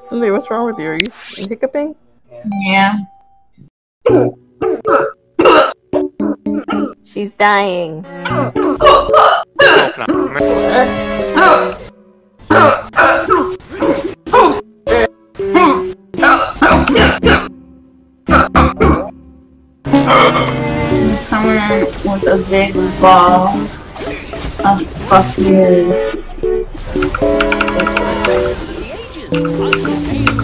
Cindy, what's wrong with you? Are you hiccuping? Yeah. She's dying. I'm coming with a big ball of fuck yous. The